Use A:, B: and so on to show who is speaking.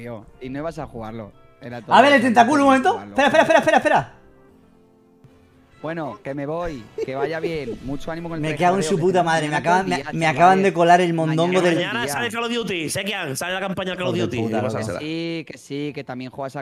A: tío. Y no ibas a jugarlo. Era todo
B: A ver, el tentáculo, un momento. Espera, espera, espera, espera, espera.
A: Bueno, que me voy. Que vaya bien. Mucho ánimo con el
B: Me cago en su puta madre. Me acaban, me, me acaban de colar el mondongo
A: Mañana
B: del.
C: Mañana sale Call of Duty, Sekian, sale la campaña Call of Duty.
B: puta,
A: Sí, que sí, que también juegas a